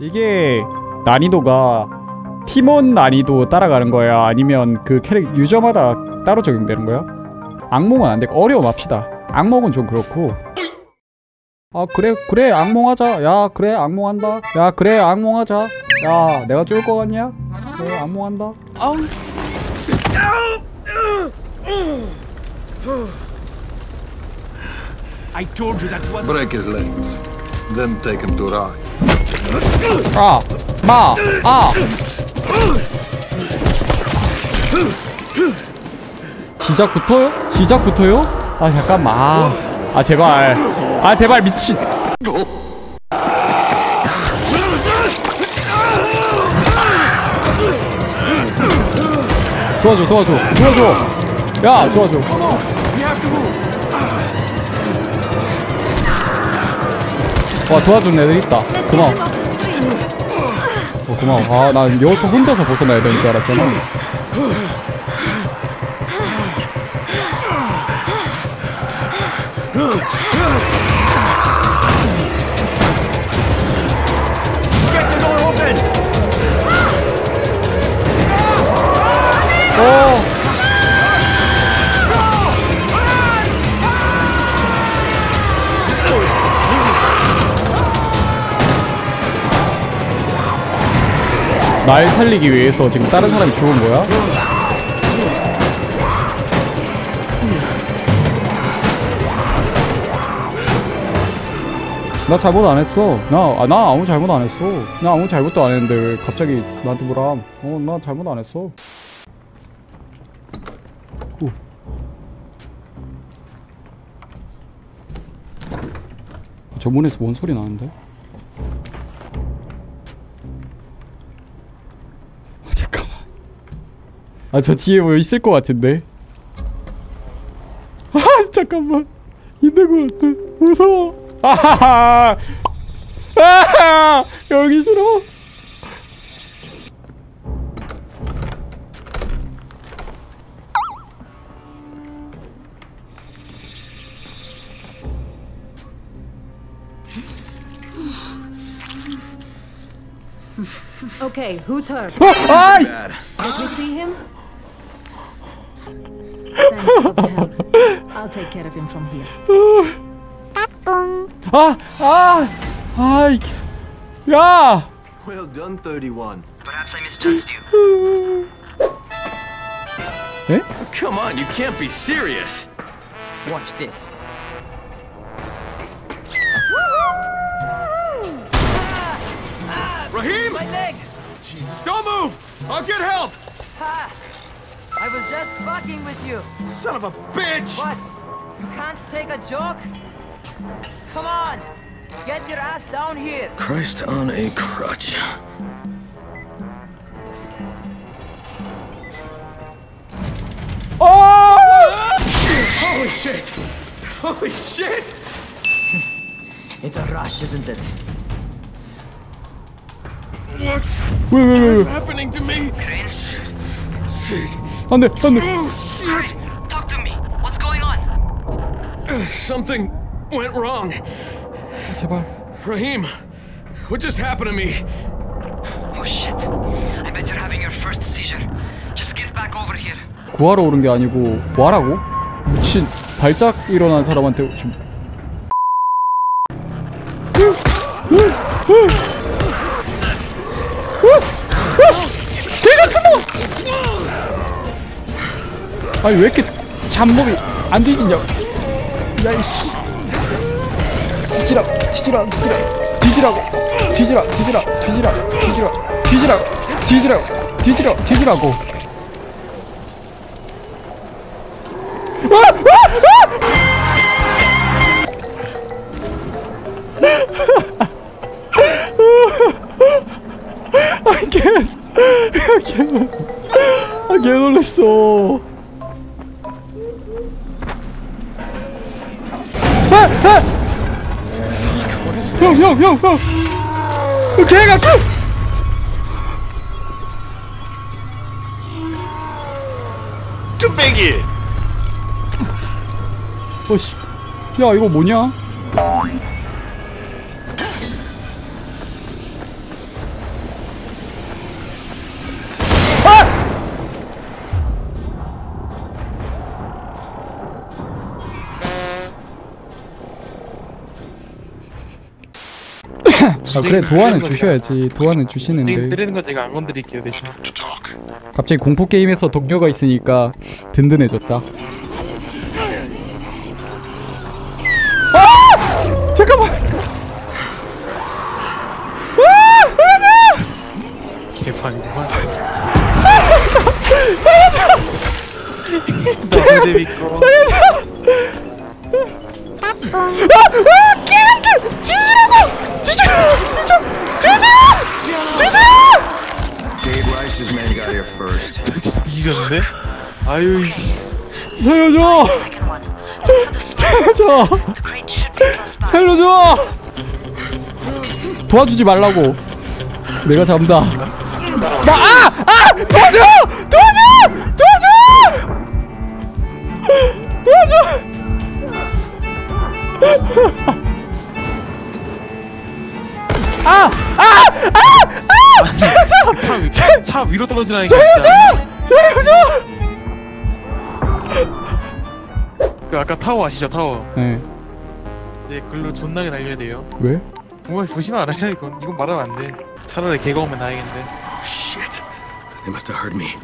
이게 난이도가 팀원 난이도 따라가는 거야 아니면 그 캐릭 유저마다 따로 적용되는 거야? 악몽은 안 되고 어려움 합시다 악몽은 좀 그렇고 아 그래 그래 악몽하자 야 그래 악몽한다 야 그래 악몽하자 야 내가 죽을 거 같냐? 그래 악몽한다 I told you that wasn't. Break his legs. Then take him to Rai. 아! 마! 아! 시작부터요? 시작부터요? 아 잠깐만 아, 아 제발 아 제발 미친 도와줘 도와줘 도와줘 야 도와줘 와 도와준 애들 있다. 고마워. 어, 고마워. 아난 여기서 혼자서 벗어나야 되는 줄 알았잖아. Get 날 살리기 위해서 지금 다른 사람이 죽은 거야? 나 잘못 안 했어. 나, 아, 나 아무 잘못 안 했어. 나 아무 잘못도 안 했는데 왜 갑자기 나한테 뭐라? 어, 나 잘못 안 했어. 후. 저 문에서 뭔 소리 나는데? 아, 저 뒤에 뭐 있을 것 같은데? 아, 잠깐만. 있는 것 같아. 무서워. 아하하. 아, 여기 싫어. Okay, who's hurt? 아, 아이! Did you see him? Thanks for the help. I'll take care of him from here. ah! Ah! Ah! Yeah! Well done, 31. Perhaps I misjudged you. eh? Come on, you can't be serious. Watch this. Raheem! My leg! Jesus, don't move! I'll get help! Ha. I was just fucking with you. Son of a bitch! What? You can't take a joke? Come on! Get your ass down here! Christ on a crutch. Oh! Holy shit! Holy shit! it's a rush, isn't it? What? What's happening to me? Shit! Shit! 안 돼, 안 돼. Oh, shit. Talk to me. What's going on? Something went wrong. 제발. Raheem, what just happened to me? Oh shit. I bet you're having your first seizure. Just get back over here. 구하러 오는 게 아니고 뭐하라고? 미친 발작 일어난 사람한테 지금 아니 왜 이렇게 잡몸이 안 뒤지냐 야이씨 뒤지라 뒤지라 뒤지라 뒤지라고 뒤지라 뒤지라 뒤지라 뒤지라 뒤지라 뒤지라 뒤지라 뒤지라고 아, 개, 개, 아, 개 놀랬어. 형, 형, 형, 개가 그. Tumbengi! 어씨, 야 이거 뭐냐? 아 그래 도안은 주셔야지. 도안은 땡 주시는데. 때리는 건 제가 안 건드릴게요 대신. 갑자기 공포 게임에서 동료가 있으니까 든든해졌다. 아! 잠깐만. 개판이구만. 살려줘! 너무 재밌고 뒤졌는데? 아유 씨 살려줘. 살려줘. 살려줘. 도와주지 말라고. 내가 잡는다. 나 아! 아! 도와줘! 도와줘! 도와줘! 도와줘! 아! 아! 차, 위- 차 위로 떨어지라니까 살려줘! 그 아까 타워 아시죠 타워 네. 이제 글로 존나게 날려야 돼요 왜? 정말 조심 알아요 이건 이건 말하면 안 돼 차라리 개가 오면 다행인데 Shit. They must have heard me.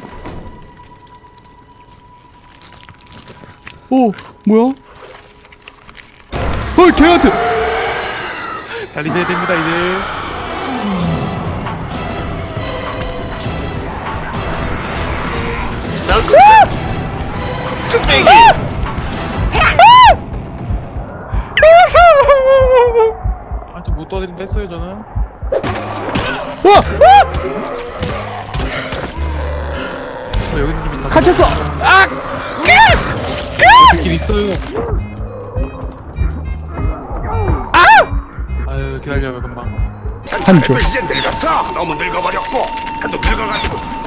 오, 뭐야? 어, 걔한테. 달리셔야 됩니다 이제 아저 못 도와드린다 했어요 저는 와, 와! 어, 여기 님이 다 갇혔어. 아, 길 있어요 아유 기다려요 금방 한 줘. 이제 늙었어. 너무 늙어버렸고. 한도 늙어가지고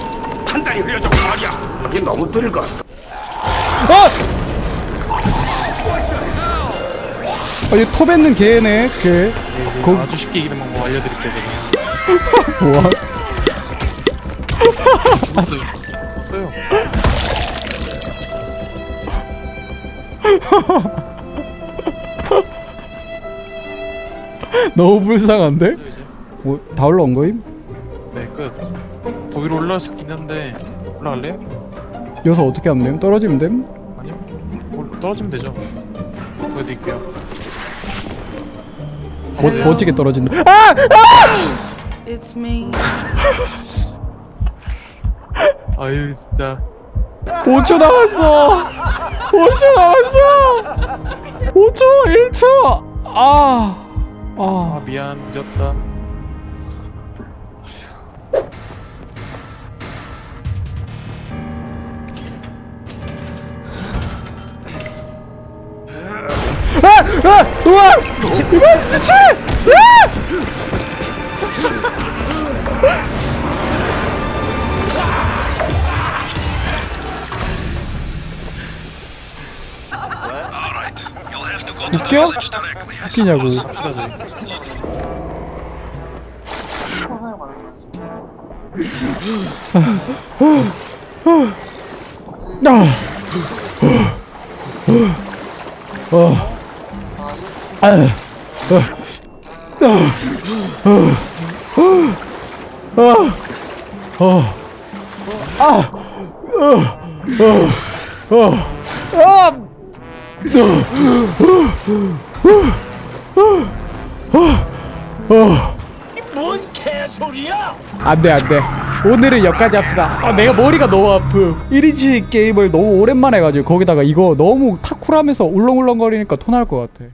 한 달이 흘려졌고 말이야. 이제 너무 늙었어. 어! 아니 토 뱉는 개네, 개. 거- 아주 쉽게 이기는 방법 알려드릴게요 제가 와, 죽었어요 죽었어요 너무 불쌍한데? 뭐, 다 올라온 거임? 위로 올라갈 수 있긴 한데 올라갈래요? 여기서 어떻게 하면 됨? 떨어지면 됨? 아니요 올- 떨어지면 되죠 보여드릴게요 뭐, 멋지게 떨어진다. 아! It's me. 아유 진짜 5초 남았어. 5초 남았어. 5초, 1초. 아, 아. 아 미안 늦었다 우와! 이거 미친! 웃겨? 웃기냐고. 아. 어. 아. 아. 어. 어. 아. 뭔 개소리야? 안돼 안돼. 오늘은 여기까지 합시다. 아 내가 머리가 너무 아프. 1인치 게임을 너무 오랜만에 해가지고 거기다가 이거 너무 타쿨하면서 울렁울렁거리니까 토날 것 같아